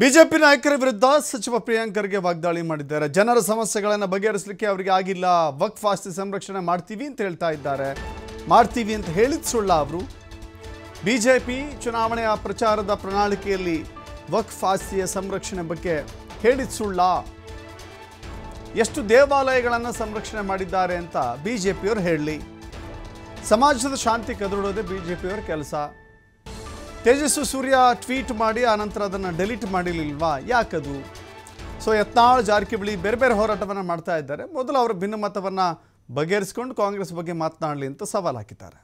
BJP ನಾಯಕರ ವಿರುದ್ಧ ಸಚಿವ ಪ್ರಿಯಾಂಕ್ ಖರ್ಗೆ ವಾಗ್ದಾಳಿ ಮಾಡಿದ್ದಾರೆ. ಜನರ ಸಮಸ್ಯೆಗಳನ್ನು ಬಗೆಹರಿಸಲಿಕ್ಕೆ ಅವರಿಗೆ ಆಗಿಲ್ಲ. ವಕ್ಫ್ ಆಸ್ತಿ ಸಂರಕ್ಷಣೆ ಮಾಡ್ತೀವಿ ಅಂತ ಹೇಳ್ತಾ ಇದ್ದಾರೆ. ಮಾಡ್ತೀವಿ ಅಂತ ಹೇಳಿದ ಸುಳ್ಳ ಅವರು. ಬಿಜೆಪಿ ಚುನಾವಣೆಯ ಪ್ರಚಾರದ ಪ್ರಣಾಳಿಕೆಯಲ್ಲಿ ವಕ್ಫ್ ಆಸ್ತಿಯ ಸಂರಕ್ಷಣೆ ಬಗ್ಗೆ ಹೇಳಿದ ಸುಳ್ಳ. ಎಷ್ಟು ದೇವಾಲಯಗಳನ್ನು ಸಂರಕ್ಷಣೆ ಮಾಡಿದ್ದಾರೆ ಅಂತ ಬಿಜೆಪಿಯವರು ಹೇಳಲಿ. ಸಮಾಜದ ಶಾಂತಿ ಕದಡೋದೇ ಬಿಜೆಪಿಯವರ ಕೆಲಸ. ತೇಜಸ್ವಿ ಸೂರ್ಯ ಟ್ವೀಟ್ ಮಾಡಿ, ಆನಂತರ ಅದನ್ನು ಡೆಲೀಟ್ ಮಾಡಿರಲಿಲ್ವಾ ಯಾಕದು? ಸೊ ಯತ್ನಾಳ್ ಜಾರಕಿಹೊಳಿ ಬೇರೆ ಬೇರೆ ಹೋರಾಟವನ್ನು ಮಾಡ್ತಾ ಇದ್ದಾರೆ. ಮೊದಲು ಅವರ ಭಿನ್ನಮತವನ್ನು ಬಗೆಹರಿಸ್ಕೊಂಡು ಕಾಂಗ್ರೆಸ್ ಬಗ್ಗೆ ಮಾತನಾಡಲಿ ಅಂತ ಸವಾಲು ಹಾಕಿದ್ದಾರೆ.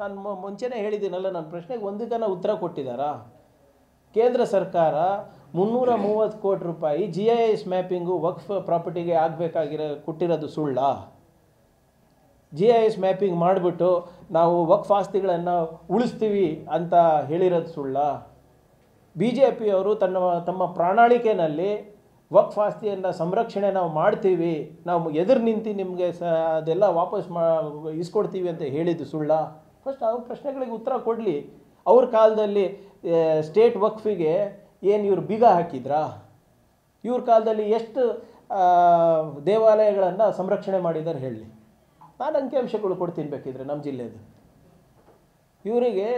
ನಾನು ಮುಂಚೆನೇ ಹೇಳಿದ್ದೀನಲ್ಲ ನನ್ನ ಪ್ರಶ್ನೆಗೆ ಒಂದಕ್ಕನ ಉತ್ತರ ಕೊಟ್ಟಿದ್ದಾರಾ? ಕೇಂದ್ರ ಸರ್ಕಾರ ಮುನ್ನೂರ ಮೂವತ್ತು ಕೋಟಿ ರೂಪಾಯಿ ಜಿ ಐ ಎಸ್ ಮ್ಯಾಪಿಂಗು ವಕ್ಫ್ ಪ್ರಾಪರ್ಟಿಗೆ ಆಗಬೇಕಾಗಿರೋ, ಕೊಟ್ಟಿರೋದು ಸುಳ್ಳ? ಜಿ ಐ ಎಸ್ ಮ್ಯಾಪಿಂಗ್ ಮಾಡಿಬಿಟ್ಟು ನಾವು ವಕ್ಫ್ ಆಸ್ತಿಗಳನ್ನು ಉಳಿಸ್ತೀವಿ ಅಂತ ಹೇಳಿರೋದು ಸುಳ್ಳ. ಬಿ ಜೆ ಪಿಯವರು ತನ್ನ ತಮ್ಮ ಪ್ರಣಾಳಿಕೆಯಲ್ಲಿ ವಕ್ಫ್ ಆಸ್ತಿಯನ್ನು ಸಂರಕ್ಷಣೆ ನಾವು ಮಾಡ್ತೀವಿ, ನಾವು ಎದುರು ನಿಂತು ನಿಮಗೆ ಸ ಅದೆಲ್ಲ ವಾಪಸ್ ಮಾ ಇಸ್ಕೊಡ್ತೀವಿ ಅಂತ ಹೇಳಿದ್ದು ಸುಳ್ಳ. ಫಸ್ಟ್ ಅವ್ರ ಪ್ರಶ್ನೆಗಳಿಗೆ ಉತ್ತರ ಕೊಡಲಿ. ಅವ್ರ ಕಾಲದಲ್ಲಿ ಸ್ಟೇಟ್ ವಕ್ಫಿಗೆ ಏನು ಇವರು ಬೀಗ ಹಾಕಿದ್ರಾ? ಇವ್ರ ಕಾಲದಲ್ಲಿ ಎಷ್ಟು ದೇವಾಲಯಗಳನ್ನು ಸಂರಕ್ಷಣೆ ಮಾಡಿದ್ದಾರೆ ಹೇಳಿ ನಾನು ಅಂಕಿಅಂಶಗಳು ಕೊಡ್ತೀನಿ ಬೇಕಿದ್ರೆ ನಮ್ಮ ಜಿಲ್ಲೆದು. ಇವರಿಗೆ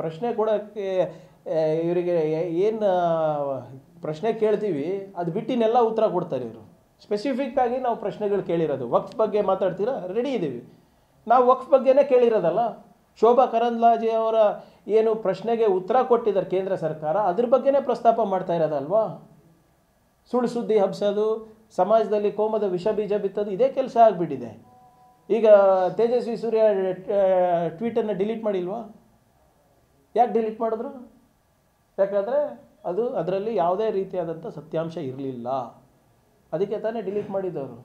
ಪ್ರಶ್ನೆ ಕೊಡೋಕ್ಕೆ ಇವರಿಗೆ ಏನು ಪ್ರಶ್ನೆ ಕೇಳ್ತೀವಿ, ಅದು ಬಿಟ್ಟಿನೆಲ್ಲ ಉತ್ತರ ಕೊಡ್ತಾರೆ ಇವರು. ಸ್ಪೆಸಿಫಿಕ್ ಆಗಿ ನಾವು ಪ್ರಶ್ನೆಗಳು ಕೇಳಿರೋದು. ವಕ್ಫ್ ಬಗ್ಗೆ ಮಾತಾಡ್ತೀರಾ? ರೆಡಿ ಇದ್ದೀವಿ ನಾವು ವಕ್ಫ್ ಬಗ್ಗೆನೇ ಕೇಳಿರೋದಲ್ಲ. ಶೋಭಾ ಕರಂದ್ಲಾಜೆ ಅವರ ಏನು ಪ್ರಶ್ನೆಗೆ ಉತ್ತರ ಕೊಟ್ಟಿದ್ದಾರೆ ಕೇಂದ್ರ ಸರ್ಕಾರ, ಅದ್ರ ಬಗ್ಗೆನೇ ಪ್ರಸ್ತಾಪ ಮಾಡ್ತಾ ಇರೋದಲ್ವಾ? ಸುಳ್ಳು ಸುದ್ದಿ ಹಬ್ಸೋದು, ಸಮಾಜದಲ್ಲಿ ಕೋಮದ ವಿಷ ಬೀಜ ಬಿತ್ತೋದು, ಇದೇ ಕೆಲಸ ಆಗಿಬಿಟ್ಟಿದೆ. ಈಗ ತೇಜಸ್ವಿ ಸೂರ್ಯ ಟ್ವೀಟನ್ನು ಡಿಲೀಟ್ ಮಾಡಿಲ್ವಾ? ಯಾಕೆ ಡಿಲೀಟ್ ಮಾಡಿದ್ರು? ಯಾಕಂದರೆ ಅದು ಅದರಲ್ಲಿ ಯಾವುದೇ ರೀತಿಯಾದಂಥ ಸತ್ಯಾಂಶ ಇರಲಿಲ್ಲ. ಅದಕ್ಕೆ ತಾನೇ ಡಿಲೀಟ್ ಮಾಡಿದ್ದವರು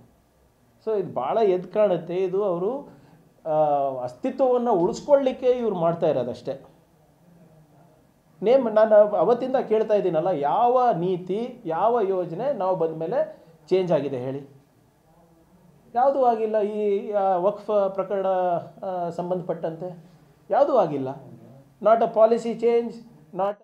ಸೊ ಇದು ಭಾಳ ಎದ್ದು ಕಾಣುತ್ತೆ. ಇದು ಅವರು ಅಸ್ತಿತ್ವವನ್ನು ಉಳಿಸ್ಕೊಳ್ಳಿಕ್ಕೆ ಇವ್ರು ಮಾಡ್ತಾ ಇರೋದಷ್ಟೇ ನೇಮ್, ನಾನು ಅವತ್ತಿಂದ ಕೇಳ್ತಾ ಇದ್ದೀನಲ್ಲ, ಯಾವ ನೀತಿ, ಯಾವ ಯೋಜನೆ ನಾವು ಬಂದ ಮೇಲೆ ಚೇಂಜ್ ಆಗಿದೆ ಹೇಳಿ. ಯಾವುದೂ ಆಗಿಲ್ಲ ಈ ವಕ್ಫ ಪ್ರಕರಣ ಸಂಬಂಧಪಟ್ಟಂತೆ. ಯಾವುದೂ ಆಗಿಲ್ಲ. Not a policy change not